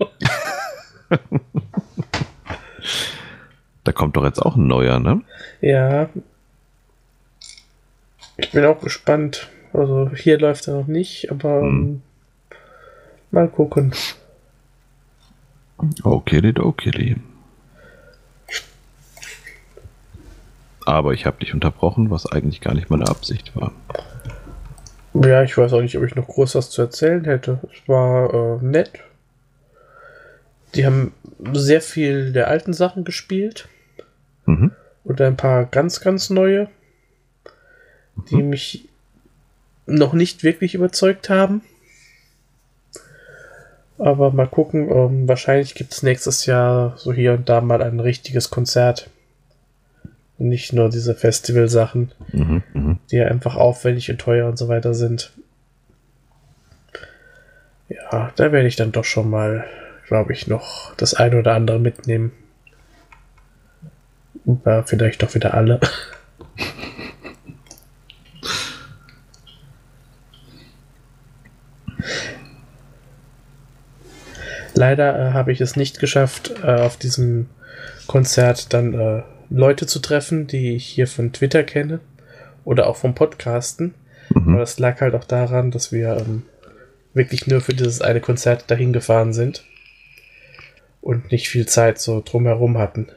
S1: Da kommt doch jetzt auch ein neuer, ne?
S2: Ja. Ich bin auch gespannt. Also hier läuft er noch nicht, aber hm. Ähm, mal gucken.
S1: Okay, okay. Aber ich habe dich unterbrochen, was eigentlich gar nicht meine Absicht war.
S2: Ja, ich weiß auch nicht, ob ich noch groß was zu erzählen hätte. Es war äh, nett. Die haben sehr viel der alten Sachen gespielt. Mhm. Und ein paar ganz, ganz neue, die mhm. mich noch nicht wirklich überzeugt haben. Aber mal gucken, ähm, wahrscheinlich gibt es nächstes Jahr so hier und da mal ein richtiges Konzert. Nicht nur diese Festival-Sachen, mhm, mh. die ja einfach aufwendig und teuer und so weiter sind. Ja, da werde ich dann doch schon mal, glaube ich, noch das eine oder andere mitnehmen. Oder vielleicht doch wieder alle. Leider äh, habe ich es nicht geschafft, äh, auf diesem Konzert dann äh, Leute zu treffen, die ich hier von Twitter kenne oder auch vom Podcasten. Mhm. Aber das lag halt auch daran, dass wir ähm, wirklich nur für dieses eine Konzert dahin gefahren sind und nicht viel Zeit so drumherum hatten.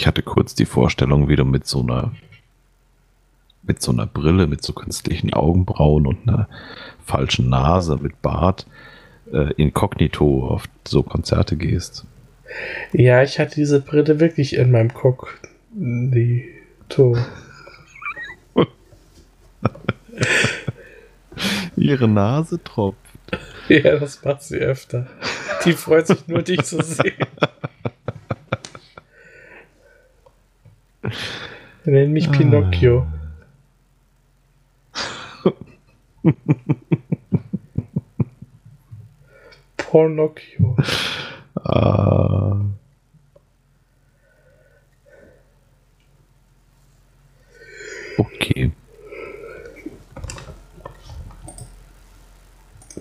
S1: Ich hatte kurz die Vorstellung, wie du mit so einer mit so einer Brille, mit so künstlichen Augenbrauen und einer falschen Nase mit Bart äh, inkognito auf so Konzerte gehst.
S2: Ja, ich hatte diese Brille wirklich in meinem Kognito.
S1: Ihre Nase tropft.
S2: Ja, das macht sie öfter. Die freut sich nur, dich zu sehen. Nenn mich ah. Pinocchio. Pornocchio. Ah.
S1: Okay.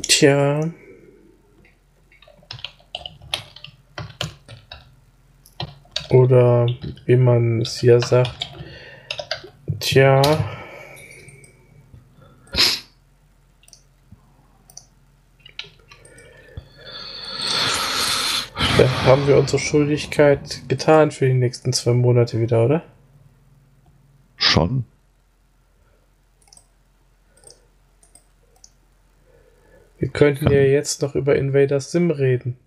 S2: Tja. Oder wie man es hier sagt. Tja. Da haben wir unsere Schuldigkeit getan für die nächsten zwei Monate wieder, oder?
S1: Schon.
S2: Wir könnten ja jetzt noch über Invader Sim reden.